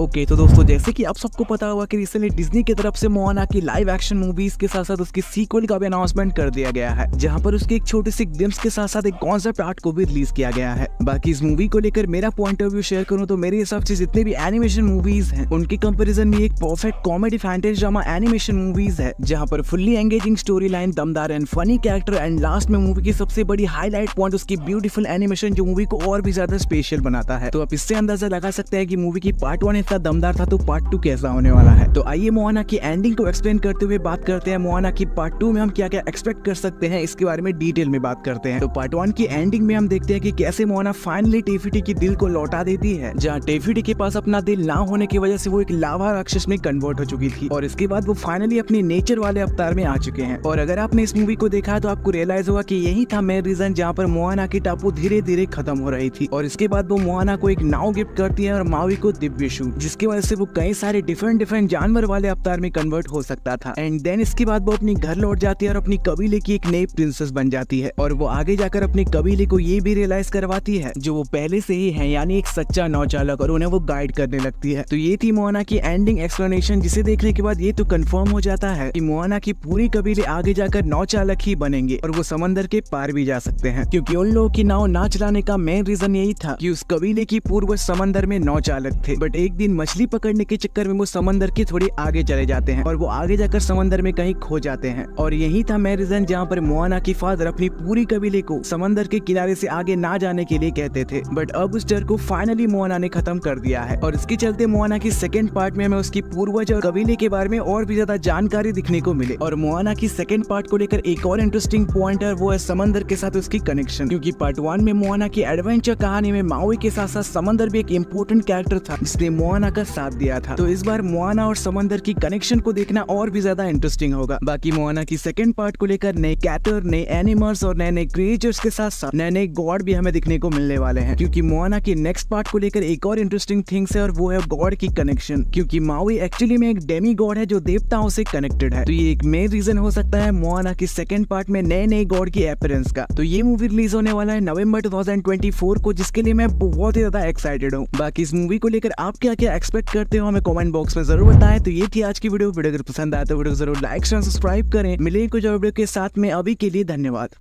Okay तो दोस्तों, जैसे कि आप सबको पता होगा कि रिसेंटली डिज्नी की तरफ़ से मोहना की लाइव एक्शन मूवीज़ के साथ साथ उसकी सीक्वल का भी अनाउंसमेंट कर दिया गया है, जहाँ पर उसके एक छोटे से ग्लिम्स के साथ साथ एक कॉन्सेप्ट आर्ट को भी रिलीज़ किया गया है। बाकी इस मूवी को लेकर मेरा पॉइंट ऑफ़ व्यू शेयर करूँ तो मेरे हिसाब से जितने भी एनिमेशन मूवीज़ है, उनके कंपेरिजन में एक perfect comedy fantasy drama animation movies है, जहाँ पर फुल्ली एंगेजिंग स्टोरी लाइन दमदार and funny character and last में मूवी की सबसे बड़ी हाईलाइट पॉइंट उसकी ब्यूटीफुल एनिमेशन जो मूवी को और भी ज़्यादा स्पेशल बनाता है। तो आप इससे अंदाज़ा लगा सकते हैं कि मूवी की पार्ट वन इतना दमदार था तो पार्ट टू कैसा होने वाला है? तो आइए मोहाना की एंडिंग को एक्सप्लेन करते हुए बात करते हैं। मोहाना की पार्ट टू में हम क्या क्या एक्सपेक्ट कर सकते हैं, इसके बारे में डिटेल में बात करते हैं। तो पार्ट वन की एंडिंग में हम देखते हैं कि कैसे मोहाना फाइनली टेफिटी की दिल को लौटा देती है, जहाँ टेफिटी के पास अपना दिल ना होने की वजह से वो एक लावा राक्षस में कन्वर्ट हो चुकी थी। और इसके बाद वो फाइनली अपने नेचर वाले अवतार में आ चुके हैं। और अगर आपने इस मूवी को देखा है तो आपको रियलाइज़ होगा कि यही था मेन रीजन जहाँ पर मोहाना की टापू धीरे धीरे खत्म हो रही थी। और इसके बाद वो मोहाना को एक नाव गिफ्ट करती है और मावी को दिव्य शू जिसकी वजह से वो कई सारे डिफरेंट डिफरेंट जानवर वाले अवतार में कन्वर्ट हो सकता था। एंड देन इसके बाद वो अपनी घर लौट जाती है और अपनी कबीले की एक नई प्रिंसेस बन जाती है। और वो आगे जाकर अपने कबीले को ये भी रियलाइज़ करवाती है जो वो पहले से ही है, यानी एक सच्चा नौचालक और उन्हें वो गाइड करने लगती है। तो ये थी मोहना की एंडिंग एक्सप्लेनेशन जिसे देखने के बाद ये तो कन्फर्म हो जाता है की मोहना की पूरी कबीले आगे जाकर नौचालक ही बनेंगे और वो समंदर के पार भी जा सकते हैं। क्योंकि उन लोगों की नाव ना चलाने का मेन रीजन यही था कि उस कबीले की पूर्व समंदर में नौचालक थे। बट एक दिन मछली पकड़ने के चक्कर में वो समंदर के थोड़ी आगे चले जाते हैं और वो आगे जाकर समंदर में कहीं खो जाते हैं। और यही था मैं रीजन जहाँ पर मोहना की फादर अपनी पूरी कबीले को समंदर के किनारे से आगे ना जाने के लिए कहते थे। बट अब उस डर को फाइनली मोहना ने खत्म कर दिया है। और इसके चलते मोहना की सेकेंड पार्ट में हमें उसकी पूर्वज और कबीले के बारे में और भी ज़्यादा जानकारी दिखने को मिले। और मोहना की सेकेंड पार्ट को लेकर एक और इंटरेस्टिंग पॉइंट है, वो है समंदर के साथ उसकी कनेक्शन क्योंकि पार्ट वन में मोहना की एडवेंचर कहानी में माओई के साथ साथ समंदर भी एक इम्पोर्टेंट कैरेक्टर था, जिसने मोहना का साथ दिया था। तो इस बार मोहना और समंदर की कनेक्शन को देखना और भी ज़्यादा इंटरेस्टिंग होगा। बाकी मोहना की सेकेंड पार्ट को लेकर नए कैटर नए एनिमल्स और नए नए क्रिएचर्स के साथ साथ नए नए गॉड भी हमें दिखने को मिलने वाले हैं। क्योंकि मोहना की नेक्स्ट पार्ट को लेकर एक और इंटरेस्टिंग थिंग्स है और वो है गॉड की कनेक्शन क्योंकि माओई एक्चुअली में एक डेमी गॉड है जो देवताओं से कनेक्टेड है। तो ये एक मेन रीजन हो सकता है मोहना की सेकेंड पार्ट में नए नए गॉड की अपेरेंस का। तो ये मूवी रिलीज़ होने वाला है नवंबर 2024 को, जिसके लिए मैं बहुत ही ज़्यादा एक्साइटेड हूँ। बाकी इस मूवी को लेकर आप क्या क्या एक्सपेक्ट करते हो हमें कॉमेंट बॉक्स में ज़रूर बताएँ। तो ये थी आज की वीडियो वीडियो अगर पसंद आए तो वीडियो ज़रूर लाइक शेयर सब्सक्राइब करें। मिले कुछ और वीडियो के साथ में। अभी के लिए धन्यवाद।